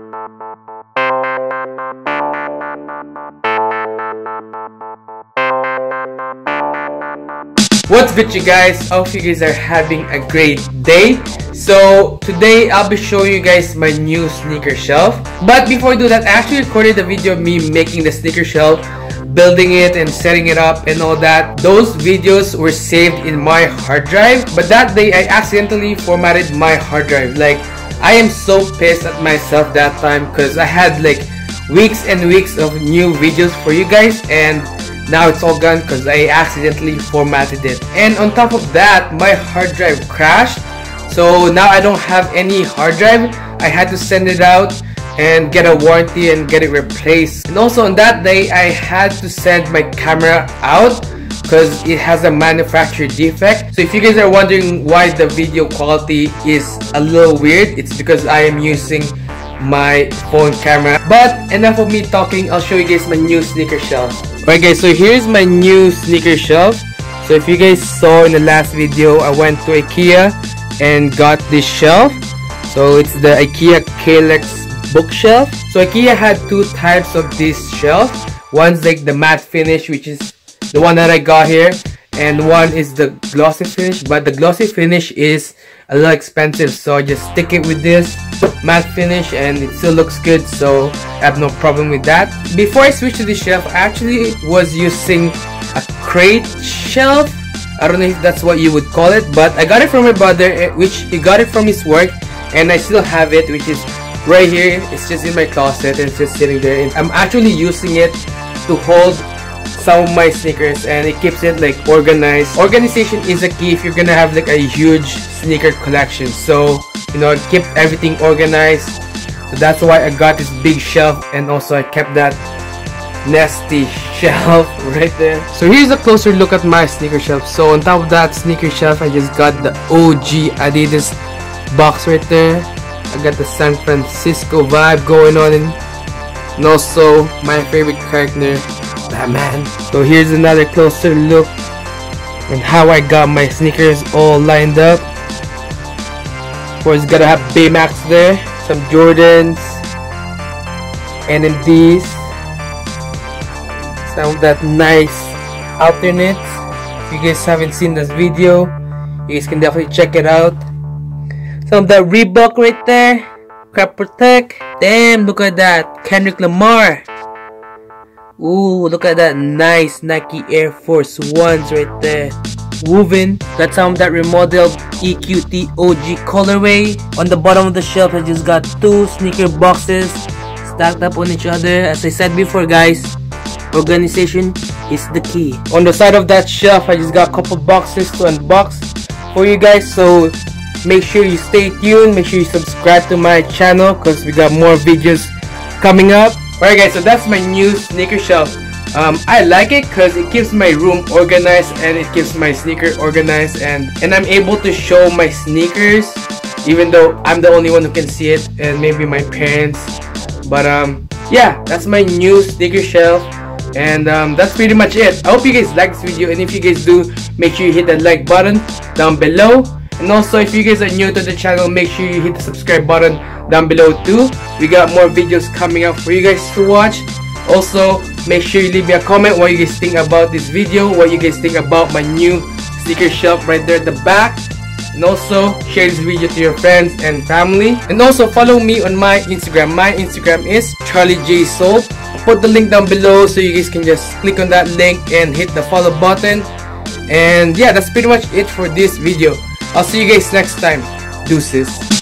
What's good you guys? I Hope you guys are having a great day. So today I'll be showing you guys my new sneaker shelf. But before I do that, I actually recorded a video of me making the sneaker shelf, building it and setting it up and all that. Those videos were saved in my hard drive. But that day I accidentally formatted my hard drive. Like I am so pissed at myself that time because I had like weeks and weeks of new videos for you guys and now it's all gone because I accidentally formatted it. And on top of that, my hard drive crashed. So now I don't have any hard drive. I had to send it out and get a warranty and get it replaced. And also on that day, I had to send my camera out because it has a manufacturer defect. So if you guys are wondering why the video quality is a little weird, it's because I am using my phone camera. But enough of me talking, I'll show you guys my new sneaker shelf. Alright guys, so here's my new sneaker shelf. So if you guys saw in the last video, I went to Ikea and got this shelf. So it's the Ikea Kallax bookshelf. So Ikea had two types of this shelf. One's like the matte finish, which is the one that I got here. And one is the glossy finish, but the glossy finish is a little expensive. So I just stick it with this matte finish and it still looks good so I have no problem with that. Before I switched to the shelf I actually was using a crate shelf. I don't know if that's what you would call it but I got it from my brother eh, which he got it from his work and I still have it which is right here. It's just in my closet and it's just sitting there and I'm actually using it to hold some of my sneakers and it keeps it like organized. Organization is a key if you're gonna have like a huge sneaker collection. So you know keep everything organized so that's why I got this big shelf and also I kept that nasty shelf right there so here's a closer look at my sneaker shelf so on top of that sneaker shelf I just got the OG Adidas box right there I got the San Francisco vibe going on and, also my favorite character Batman so here's another closer look and how I got my sneakers all lined up of course, gotta have Baymax there, some Jordans, NMDs, some of that nice alternates. If you guys haven't seen this video, you guys can definitely check it out. Some of that Reebok right there, Crop Protect. Damn, look at that, Kendrick Lamar. Ooh, look at that nice Nike Air Force Ones right there woven. Some of that remodeled EQT OG colorway. On the bottom of the shelf, I just got two sneaker boxes stacked up on each other. As I said before, guys, organization is the key. On the side of that shelf, I just got a couple boxes to unbox for you guys. So make sure you stay tuned. Make sure you subscribe to my channel because we got more videos coming up. Alright guys, so that's my new sneaker shelf. Um, I like it because it keeps my room organized and it keeps my sneaker organized and, and I'm able to show my sneakers even though I'm the only one who can see it and maybe my parents. But um yeah that's my new sneaker shelf and um, that's pretty much it. I hope you guys like this video and if you guys do make sure you hit that like button down below. And also if you guys are new to the channel make sure you hit the subscribe button down below too we got more videos coming up for you guys to watch also, make sure you leave me a comment what you guys think about this video, what you guys think about my new sneaker shelf right there at the back. And also, share this video to your friends and family. And also, follow me on my Instagram. My Instagram is CharlieJSole. I'll put the link down below so you guys can just click on that link and hit the follow button. And yeah, that's pretty much it for this video. I'll see you guys next time. Deuces.